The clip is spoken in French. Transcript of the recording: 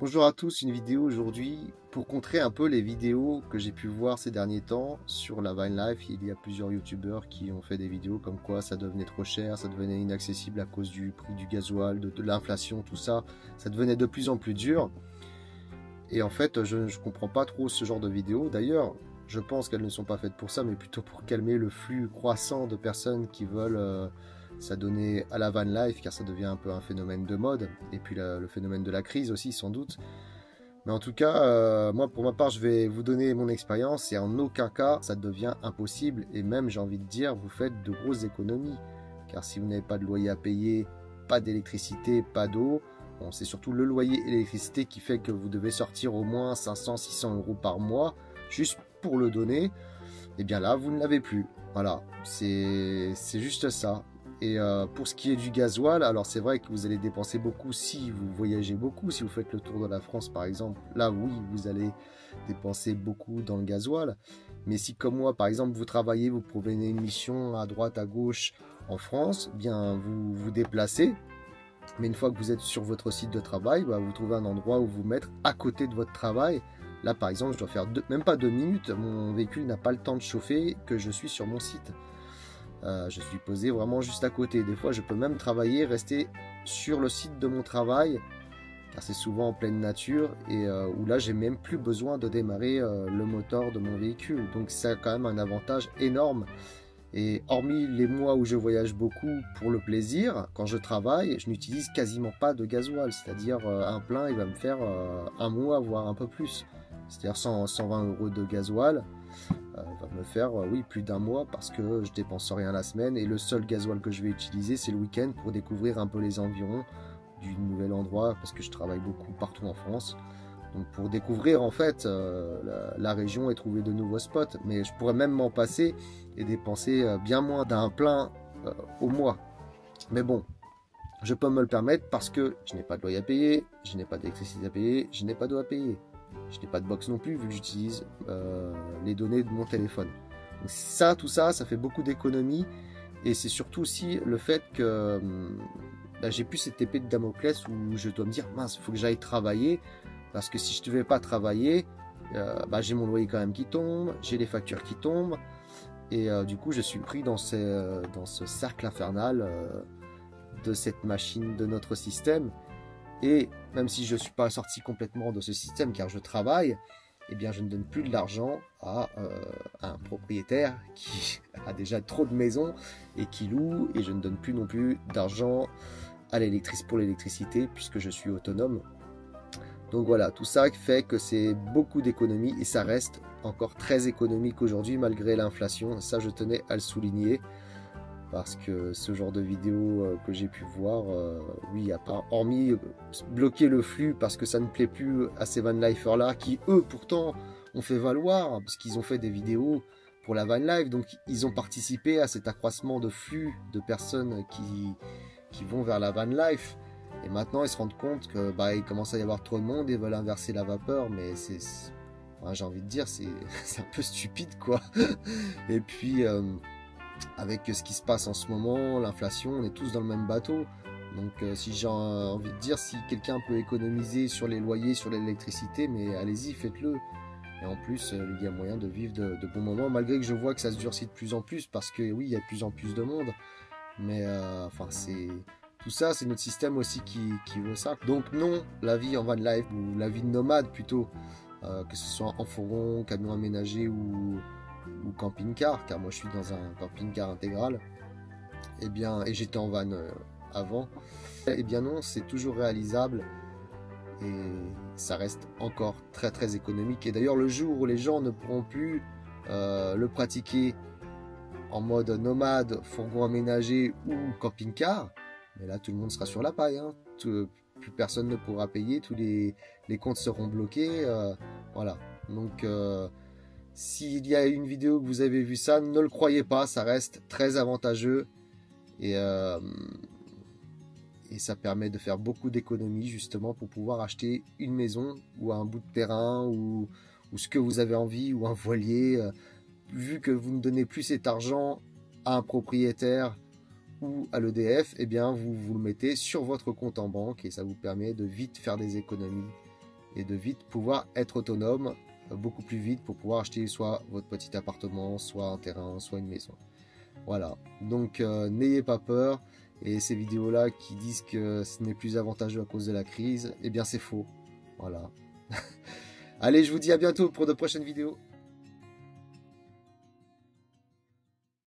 Bonjour à tous, une vidéo aujourd'hui pour contrer un peu les vidéos que j'ai pu voir ces derniers temps sur la Vine Life. Il y a plusieurs youtubeurs qui ont fait des vidéos comme quoi ça devenait trop cher, ça devenait inaccessible à cause du prix du gasoil, de, l'inflation, tout ça. Ça devenait de plus en plus dur. Et en fait, je ne comprends pas trop ce genre de vidéos. D'ailleurs, je pense qu'elles ne sont pas faites pour ça, mais plutôt pour calmer le flux croissant de personnes qui veulent... Euh, ça donnait à la van life car ça devient un peu un phénomène de mode et puis le phénomène de la crise aussi sans doute. Mais en tout cas, euh, moi pour ma part, je vais vous donner mon expérience et en aucun cas ça devient impossible et même j'ai envie de dire vous faites de grosses économies car si vous n'avez pas de loyer à payer, pas d'électricité, pas d'eau, c'est surtout le loyer et l'électricité qui fait que vous devez sortir au moins 500-600 euros par mois juste pour le donner. Et eh bien là, vous ne l'avez plus. Voilà, c'est juste ça. Et euh, pour ce qui est du gasoil, alors c'est vrai que vous allez dépenser beaucoup si vous voyagez beaucoup, si vous faites le tour de la France par exemple. Là, oui, vous allez dépenser beaucoup dans le gasoil. Mais si comme moi, par exemple, vous travaillez, vous provenez une mission à droite, à gauche en France, bien vous vous déplacez. Mais une fois que vous êtes sur votre site de travail, bah, vous trouvez un endroit où vous mettre à côté de votre travail. Là, par exemple, je dois faire même pas deux minutes. Mon véhicule n'a pas le temps de chauffer que je suis sur mon site. Euh, je suis posé vraiment juste à côté. Des fois, je peux même travailler, rester sur le site de mon travail, car c'est souvent en pleine nature, et euh, où là, j'ai même plus besoin de démarrer euh, le moteur de mon véhicule. Donc, c'est quand même un avantage énorme. Et hormis les mois où je voyage beaucoup pour le plaisir, quand je travaille, je n'utilise quasiment pas de gasoil. C'est-à-dire, un plein, il va me faire un mois, voire un peu plus. C'est-à-dire 120 euros de gasoil. Euh, va me faire euh, oui plus d'un mois parce que je dépense rien la semaine et le seul gasoil que je vais utiliser c'est le week-end pour découvrir un peu les environs du nouvel endroit parce que je travaille beaucoup partout en France. Donc pour découvrir en fait euh, la, région et trouver de nouveaux spots. Mais je pourrais même m'en passer et dépenser bien moins d'un plein au mois. Mais bon, je peux me le permettre parce que je n'ai pas de loyer à payer, je n'ai pas d'électricité à payer, je n'ai pas d'eau à payer. Je n'ai pas de box non plus vu que j'utilise euh, les données de mon téléphone. ça, tout ça, ça fait beaucoup d'économies. Et c'est surtout aussi le fait que hum, bah, j'ai plus cette épée de Damoclès où je dois me dire mince, il faut que j'aille travailler. Parce que si je ne devais pas travailler, euh, bah, j'ai mon loyer quand même qui tombe, j'ai les factures qui tombent. Et euh, du coup, je suis pris dans ce cercle infernal de cette machine, de notre système. Et même si je ne suis pas sorti complètement de ce système car je travaille, eh bien je ne donne plus de l'argent à, euh, un propriétaire qui a déjà trop de maisons et qui loue, et je ne donne plus non plus d'argent à pour l'électricité puisque je suis autonome. Donc voilà, tout ça fait que c'est beaucoup d'économies et ça reste encore très économique aujourd'hui malgré l'inflation. Ça, je tenais à le souligner parce que ce genre de vidéo euh, que j'ai pu voir, euh, oui, à part, hormis euh, bloquer le flux parce que ça ne plaît plus à ces van lifers là, qui eux pourtant ont fait valoir, parce qu'ils ont fait des vidéos pour la van life, donc ils ont participé à cet accroissement de flux de personnes qui, qui vont vers la van life. Et maintenant ils se rendent compte que bah il commence à y avoir trop de monde et veulent inverser la vapeur, mais c'est, j'ai envie de dire, c'est, un peu stupide quoi. et puis avec ce qui se passe en ce moment, l'inflation, on est tous dans le même bateau. Donc euh, si j'ai envie de dire, si quelqu'un peut économiser sur les loyers, sur l'électricité, mais allez-y, faites-le. Et en plus, euh, il y a moyen de vivre de, bons moments, malgré que je vois que ça se durcit de plus en plus, parce que oui, il y a de plus en plus de monde. Mais euh, enfin, c'est tout ça, c'est notre système aussi qui, qui, veut ça. Donc non, la vie en van life, ou la vie de nomade plutôt, que ce soit en fourgon, camion aménagé ou ou camping-car, car moi je suis dans un camping-car intégral, et eh bien, et j'étais en van euh, avant, et eh bien non, c'est toujours réalisable et ça reste encore très très économique. Et d'ailleurs, le jour où les gens ne pourront plus euh, le pratiquer en mode nomade, fourgon aménagé ou camping-car, mais là tout le monde sera sur la paille. Hein. plus personne ne pourra payer, tous les, les comptes seront bloqués. Euh, voilà. Donc s'il y a une vidéo que vous avez vu ça, ne le croyez pas, ça reste très avantageux. Et, euh, et ça permet de faire beaucoup d'économies justement pour pouvoir acheter une maison ou un bout de terrain ou, ce que vous avez envie ou un voilier. Euh, vu que vous ne donnez plus cet argent à un propriétaire ou à l'EDF, eh bien vous vous le mettez sur votre compte en banque et ça vous permet de vite faire des économies et de vite pouvoir être autonome beaucoup plus vite pour pouvoir acheter soit votre petit appartement, soit un terrain, soit une maison. Voilà, donc euh, n'ayez pas peur. Et ces vidéos-là qui disent que ce n'est plus avantageux à cause de la crise, eh bien c'est faux. Voilà. Allez, je vous dis à bientôt pour de prochaines vidéos.